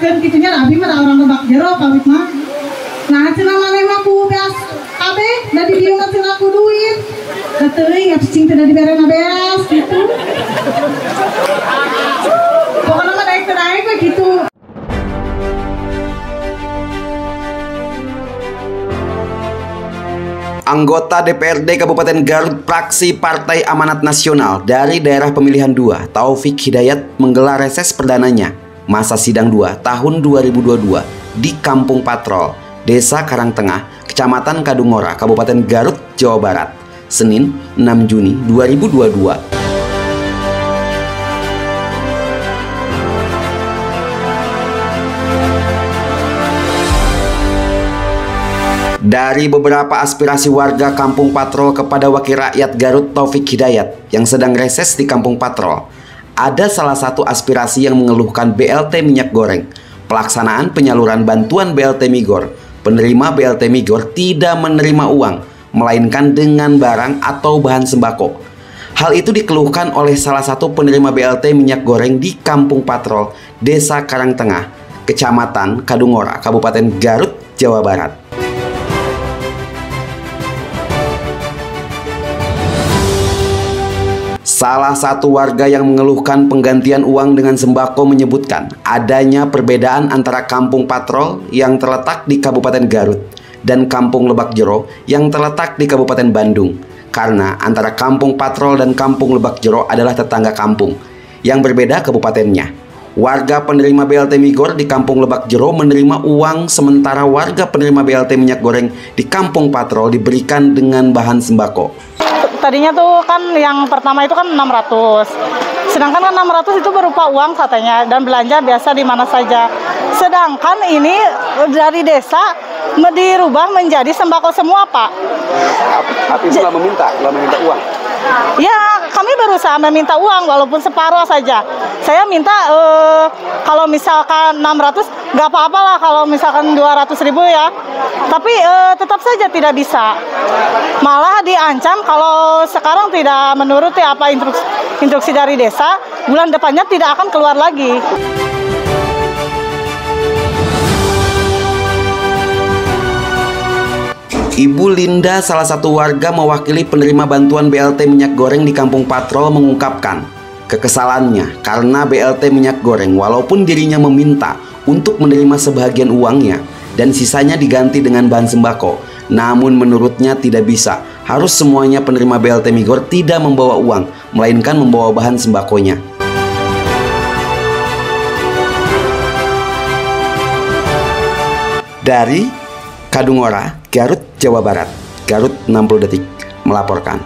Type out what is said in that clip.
beaskeun kitunya abi mah orang lebak jero kawit mah. Nah, cenah maneh mah ku beas kabeh da di dieu mah cenah ku duit. Da teuing cing teh da diberena beas gitu. Pokoknya mah naik naik gitu. Anggota DPRD Kabupaten Garut Praksi Partai Amanat Nasional dari daerah pemilihan 2, Taufik Hidayat menggelar reses perdananya masa sidang 2 tahun 2022 di Kampung Patrol, Desa Karangtengah, Kecamatan Kadungora, Kabupaten Garut, Jawa Barat, Senin 6 Juni 2022. Dari beberapa aspirasi warga Kampung Patrol kepada Wakil Rakyat Garut Taufik Hidayat yang sedang reses di Kampung Patrol, ada salah satu aspirasi yang mengeluhkan BLT minyak goreng. Pelaksanaan penyaluran bantuan BLT Migor, penerima BLT Migor tidak menerima uang, melainkan dengan barang atau bahan sembako. Hal itu dikeluhkan oleh salah satu penerima BLT minyak goreng di Kampung Patrol, Desa Karangtengah, Kecamatan Kadungora, Kabupaten Garut, Jawa Barat. Salah satu warga yang mengeluhkan penggantian uang dengan sembako menyebutkan adanya perbedaan antara kampung patrol yang terletak di Kabupaten Garut dan kampung Lebak Jero yang terletak di Kabupaten Bandung. Karena antara kampung patrol dan kampung Lebak Jero adalah tetangga kampung yang berbeda kabupatennya. Warga penerima BLT Migor di Kampung Lebak Jero menerima uang sementara warga penerima BLT minyak goreng di Kampung Patrol diberikan dengan bahan sembako tadinya tuh kan yang pertama itu kan 600 sedangkan kan 600 itu berupa uang katanya dan belanja biasa di mana saja. Sedangkan ini dari desa dirubah menjadi sembako semua pak. Tapi setelah meminta setelah meminta uang berusaha meminta uang walaupun separuh saja. Saya minta uh, kalau misalkan 600 nggak apa-apa lah kalau misalkan 200 ribu ya. Tapi uh, tetap saja tidak bisa. Malah diancam kalau sekarang tidak menuruti apa instruksi, instruksi dari desa, bulan depannya tidak akan keluar lagi. Ibu Linda, salah satu warga mewakili penerima bantuan BLT minyak goreng di Kampung Patrol mengungkapkan kekesalannya karena BLT minyak goreng walaupun dirinya meminta untuk menerima sebagian uangnya dan sisanya diganti dengan bahan sembako. Namun menurutnya tidak bisa, harus semuanya penerima BLT Migor tidak membawa uang, melainkan membawa bahan sembakonya. Dari Kadungora, Garut, Jawa Barat. Garut 60 detik melaporkan.